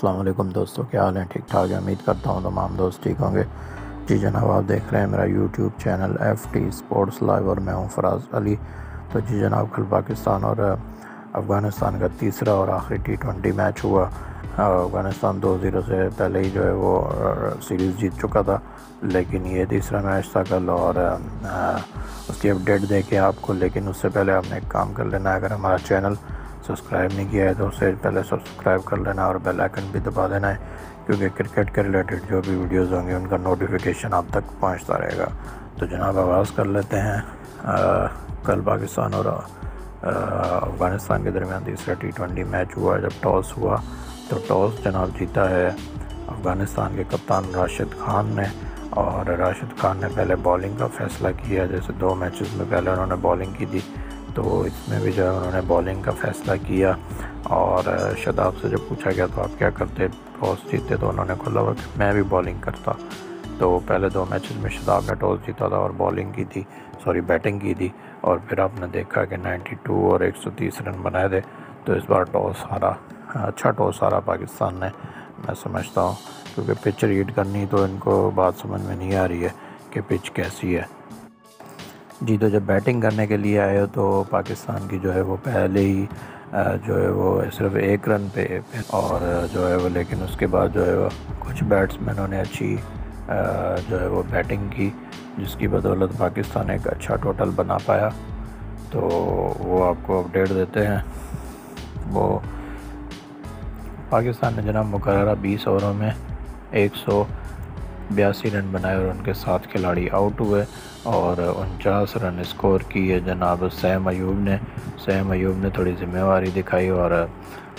अल्लाम दोस्तों, क्या हाल है? ठीक ठाक है? उम्मीद करता हूँ तमाम दोस्त ठीक होंगे। जी जनाब, आप देख रहे हैं मेरा YouTube channel F T sports live और मैं हूँ फराज अली। तो जी जनाब, कल पाकिस्तान और अफ़गानिस्तान का तीसरा और आखिरी टी ट्वेंटी मैच हुआ। अफ़गानिस्तान दो ज़ीरो से पहले ही जो है वो सीरीज़ जीत चुका था। लेकिन ये तीसरा मैच था कल और उसकी अपडेट दे के आपको, लेकिन उससे पहले आपने एक काम कर लेना है, अगर हमारा चैनल सब्सक्राइब नहीं किया है तो उससे पहले सब्सक्राइब कर लेना और बेल आइकन भी दबा देना है क्योंकि क्रिकेट के रिलेटेड जो भी वीडियोज़ होंगे उनका नोटिफिकेशन आप तक पहुँचता रहेगा। तो जनाब आवाज़ कर लेते हैं। आ, कल पाकिस्तान और अफ़गानिस्तान के दरमियान तीसरा टी ट्वेंटी मैच हुआ जब टॉस हुआ तो टॉस जनाब जीता है अफ़गानिस्तान के कप्तान राशिद खान ने और राशिद खान ने पहले बॉलिंग का फ़ैसला किया जैसे दो मैचेस में पहले उन्होंने बॉलिंग की थी। तो इसमें भी जो है उन्होंने बॉलिंग का फ़ैसला किया और शदाब से जब पूछा गया तो आप क्या करते? टॉस जीते तो उन्होंने खोला हुआ कि मैं भी बॉलिंग करता। तो पहले दो मैचेस में शदाब ने टॉस जीता था और बॉलिंग की थी सॉरी बैटिंग की थी और फिर आपने देखा कि 92 और 130 रन बनाए थे। तो इस बार टॉस हारा अच्छा टॉस हारा पाकिस्तान ने, मैं समझता हूँ। क्योंकि पिच रीड करनी तो इनको बात समझ में नहीं आ रही है कि पिच कैसी है। जी तो जब बैटिंग करने के लिए आए हो तो पाकिस्तान की जो है वो पहले ही जो है वो सिर्फ़ एक रन पे और जो है वो लेकिन उसके बाद जो है वो कुछ बैट्समैनों ने अच्छी जो है वो बैटिंग की, जिसकी बदौलत पाकिस्तान एक अच्छा टोटल बना पाया। तो वो आपको अपडेट देते हैं। वो पाकिस्तान ने जनाब मुकर बीस ओवरों में एक सौ बयासी रन बनाए और उनके सात खिलाड़ी आउट हुए और उनचास रन स्कोर किए। जनाब सैम अयूब ने सैम अयूब ने थोड़ी ज़िम्मेवारी दिखाई और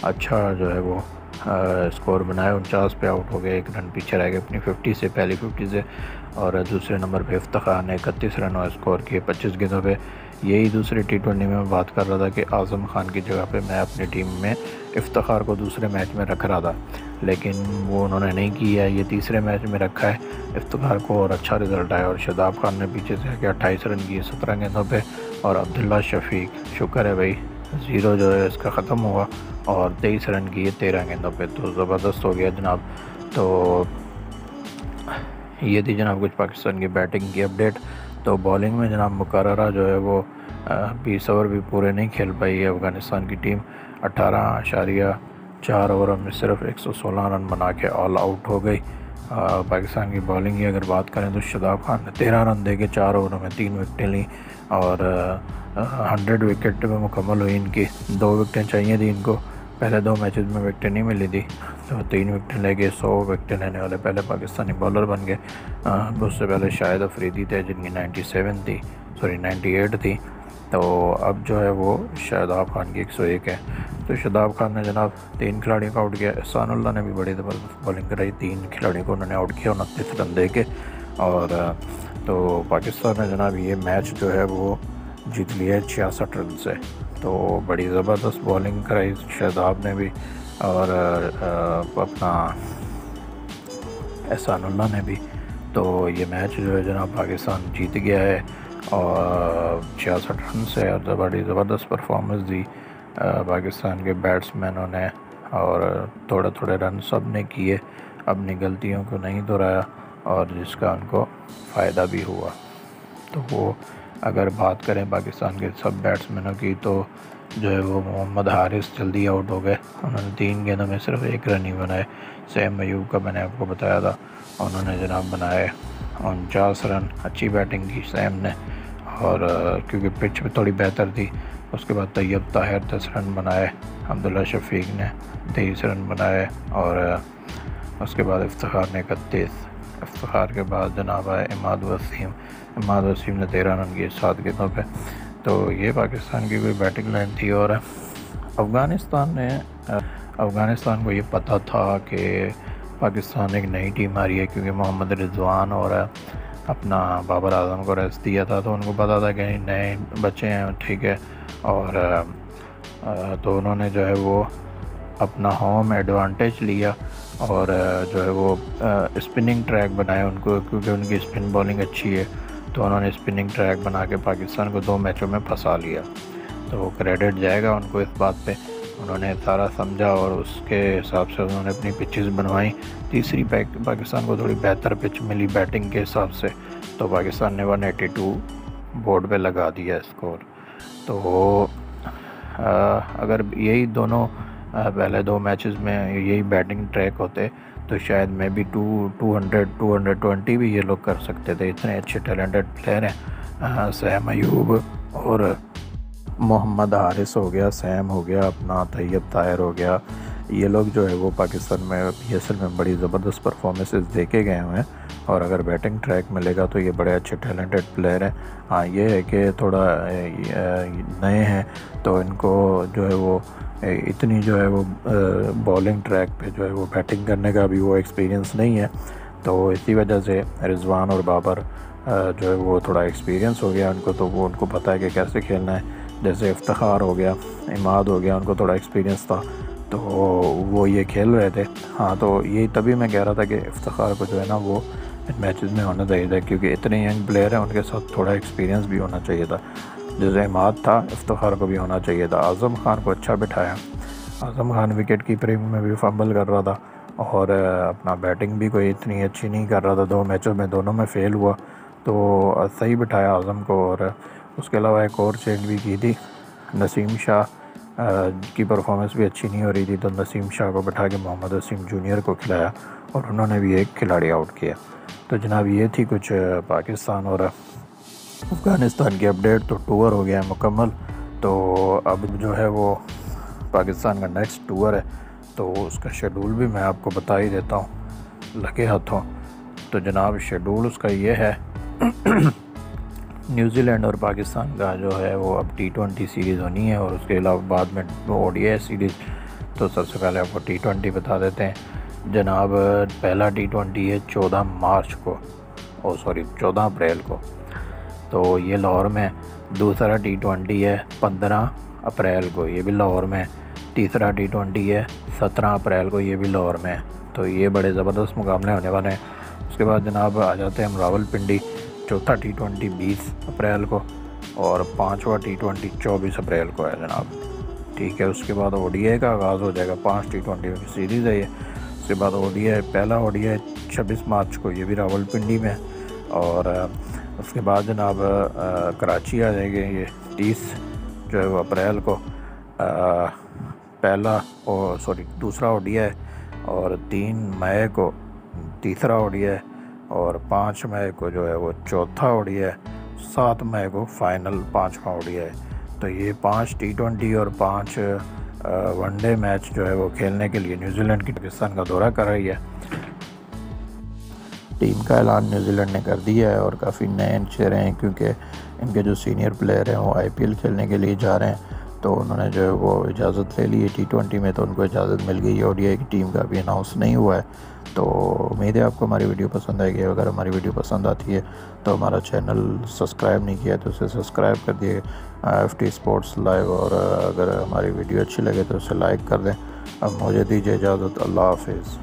अच्छा जो है वो आ, स्कोर बनाया। उनचास पे आउट हो गए एक रन पीछे रह गए अपनी फिफ्टी से पहली फिफ्टी से और दूसरे नंबर पे इफ्तार ने इकतीस रन और स्कोर किए पच्चीस गेंदों पे। यही दूसरी टी ट्वेंटी में बात कर रहा था कि आज़म खान की जगह पे मैं अपनी टीम में इफ्तार को दूसरे मैच में रख रहा था। लेकिन वो उन्होंने नहीं किया, ये तीसरे मैच में रखा है। इफ्तार को और अच्छा रिज़ल्ट आया और शदाब खान ने पीछे से आके अट्ठाईस रन किए सत्रह गेंदों पे और अब्दुल्ला शफीक, शुक्र है भाई, ज़ीरो जो है इसका ख़त्म हुआ और तेईस रन किए तेरह गेंदों पे तो ज़बरदस्त हो गया जनाब। तो ये थी जनाब कुछ पाकिस्तान की बैटिंग की अपडेट। तो बॉलिंग में जनाब मुकर जो है वो बीस ओवर भी पूरे नहीं खेल पाई है अफ़गानिस्तान की टीम। अठारह आशारिया चार ओवरों में सिर्फ़ 116 रन बना के ऑल आउट हो गई। पाकिस्तान की बॉलिंग की अगर बात करें तो शदाब खान ने तेरह रन दे के चार ओवरों में तीन विकटें ली और हंड्रेड विकेट में मुकम्मल हुई इनकी। दो विकटें चाहिए थी इनको। पहले दो मैचेस में विकटें नहीं मिली थी। तो तीन विकटें ले गए, सौ विकटें लेने वाले पहले पाकिस्तानी बॉलर बन गए। उससे पहले शायद अफरीदी थे जिनकी नाइन्टी सेवन थी सॉरी नाइन्टी एट थी। तो अब जो है वो शादाब खान की 101 है। तो शादाब खान ने जनाब तीन खिलाड़ियों को आउट किया। एहसानुल्ला ने भी बड़ी ज़बरदस्त बॉलिंग कराई। तीन खिलाड़ियों को उन्होंने आउट किया, उनतीस रन दे के। और तो पाकिस्तान ने जनाब ये मैच जो है वो जीत लिया है छियासठ रन से। तो बड़ी ज़बरदस्त बॉलिंग कराई शादाब ने भी। और अपना एहसानुल्ला ने भी। तो ये मैच जो है जनाब पाकिस्तान जीत गया है। और छियासठ रन से बड़ी ज़बरदस्त परफॉर्मेंस दी पाकिस्तान के बैट्समैनों ने और थोड़े थोड़े रन सबने किए, अपनी गलतियों को नहीं दोहराया और जिसका उनको फ़ायदा भी हुआ। तो वो अगर बात करें पाकिस्तान के सब बैट्समैनों की तो जो है वो मोहम्मद हारिस जल्दी आउट हो गए। उन्होंने तीन गेंदों में सिर्फ़ एक रन ही बनाए। सैम मयूब का मैंने आपको बताया था, उन्होंने जनाब बनाए। उनचास रन, अच्छी बैटिंग की सैम ने। और क्योंकि पिच भी थोड़ी बेहतर थी, उसके बाद तैयब ताहिर दस रन बनाए, अब्दुल्ला शफीक ने तेईस रन बनाए और उसके बाद इफ्तार ने इकतीस। इफ्तार के बाद जनाब आए इमाद वसीम। इमाद वसीम ने तेरह रन किए, सात गेंदों पे। तो ये पाकिस्तान की कोई बैटिंग लाइन थी और अफ़गानिस्तान ने अफ़गानिस्तान को ये पता था कि पाकिस्तान एक नई टीम आ रही है क्योंकि मोहम्मद रिजवान और अपना बाबर आज़म को रेस्ट दिया था तो उनको पता था कि नए बच्चे हैं, ठीक है। और तो उन्होंने जो है वो अपना होम एडवांटेज लिया और जो है वो स्पिनिंग ट्रैक बनाए उनको, क्योंकि उनकी स्पिन बॉलिंग अच्छी है। तो उन्होंने स्पिनिंग ट्रैक बना के पाकिस्तान को दो मैचों में फंसा लिया। तो क्रेडिट जाएगा उनको इस बात पे। उन्होंने सारा समझा और उसके हिसाब से उन्होंने अपनी पिचेस बनवाई। तीसरी पैक पाकिस्तान को थोड़ी बेहतर पिच मिली बैटिंग के हिसाब से। तो पाकिस्तान ने 182 बोर्ड पे लगा दिया स्कोर तो आ, अगर यही दोनों आ, पहले दो मैचेस में यही बैटिंग ट्रैक होते तो शायद मैं भी two two hundred two hundred twenty भी ये लोग कर सकते थे। इतने अच्छे टैलेंटेड प्लेयर हैं सैम अयूब और मोहम्मद हारिस हो गया, सैम हो गया, अपना तैयब तायर हो गया। ये लोग जो है वो पाकिस्तान में पी में बड़ी ज़बरदस्त परफॉर्मेंसेस देखे गए हुए हैं। और अगर बैटिंग ट्रैक मिलेगा तो ये बड़े अच्छे टैलेंटेड प्लेयर हैं। हाँ ये है कि थोड़ा नए हैं तो इनको जो है वो इतनी जो है वो बॉलिंग ट्रैक पे जो है वो बैटिंग करने का भी वो एक्सपीरियंस नहीं है। तो इसी वजह से रिजवान और बाबर जो है वो थोड़ा एक्सपीरियंस हो गया उनको तो वो उनको पता है कि कैसे खेलना है। जैसे इफ्तार हो गया, इमाद हो गया, उनको थोड़ा एक्सपीरियंस था तो वो ये खेल रहे थे। हाँ तो यही तभी मैं कह रहा था कि इफ्तार को जो है ना वो इन मैचेस में होना चाहिए था, क्योंकि इतने यंग प्लेयर हैं, उनके साथ थोड़ा एक्सपीरियंस भी होना चाहिए था। जैसे इमाद था, इफ्तार को भी होना चाहिए था। आज़म खान को अच्छा बिठाया। आज़म खान विकेट कीपरिंग में भी फंबल कर रहा था और अपना बैटिंग भी कोई इतनी अच्छी नहीं कर रहा था। दो मैचों में दोनों में फ़ेल हुआ तो सही बिठाया आज़म को और उसके अलावा एक और चेंज भी की थी। नसीम शाह की परफॉर्मेंस भी अच्छी नहीं हो रही थी तो नसीम शाह को बैठा के मोहम्मद वसीम जूनियर को खिलाया और उन्होंने भी एक खिलाड़ी आउट किया। तो जनाब, ये थी कुछ पाकिस्तान और अफ़गानिस्तान की अपडेट तो टूर हो गया है मुकम्मल। तो अब जो है वो पाकिस्तान का नेक्स्ट टूर है। तो उसका शेड्यूल भी मैं आपको बता ही देता हूँ, लगे हाथों। तो जनाब शेड्यूल उसका ये है न्यूजीलैंड और पाकिस्तान का जो है वो अब टी ट्वेंटी सीरीज़ होनी है और उसके अलावा बाद में ओ डी सीरीज़ तो सबसे पहले आपको टी ट्वेंटी बता देते हैं। जनाब, पहला टी ट्वेंटी है चौदह मार्च को, ओ सॉरी, चौदह अप्रैल को। तो ये लाहौर में दूसरा टी ट्वेंटी है पंद्रह अप्रैल को, ये भी लाहौर में तीसरा टी ट्वेंटी है सत्रह अप्रैल को, ये भी लाहौर में तो ये बड़े ज़बरदस्त मुकाबले होने वाले हैं। उसके बाद जनाब आ जाते हैं हम रावलपिंडी। चौथा टी ट्वेंटी बीस अप्रैल को और पाँचवा टी ट्वेंटी चौबीस अप्रैल को है जनाब। ठीक है उसके बाद ओडीआई का आगाज़ हो जाएगा। पाँच टी ट्वेंटी की सीरीज़ है ये। उसके बाद ओडीआई पहला ओ छब्बीस मार्च को ये भी रावलपिंडी में। और उसके बाद जनाब कराची आ जाएँगे ये तीस जो है वो अप्रैल को। आ, पहला और सॉरी दूसरा ओ और तीन मई को तीसरा ओ और पाँच मई को जो है वो चौथा ओडी है, सात मई को फाइनल पाँचवा ओडी है। तो ये पाँच टी ट्वेंटी और पाँच वनडे मैच जो है वो खेलने के लिए न्यूजीलैंड की पाकिस्तान का दौरा कर रही है। टीम का ऐलान न्यूजीलैंड ने कर दिया है और काफ़ी नए चेहरे हैं क्योंकि इनके जो सीनियर प्लेयर हैं वो आईपीएल खेलने के लिए जा रहे हैं। तो उन्होंने जो है वो इजाज़त ले ली है टी ट्वेंटी में तो उनको इजाज़त मिल गई है ओडीआई की टीम का अभी अनाउंस नहीं हुआ है। तो उम्मीद है आपको हमारी वीडियो पसंद आएगी। अगर हमारी वीडियो पसंद आती है तो हमारा चैनल सब्सक्राइब नहीं किया तो उसे सब्सक्राइब कर दिए एफ़ टी स्पोर्ट्स लाइव और अगर हमारी वीडियो अच्छी लगे तो उसे लाइक कर दें। अब मुझे दीजिए इजाज़त। अल्लाह हाफिज़।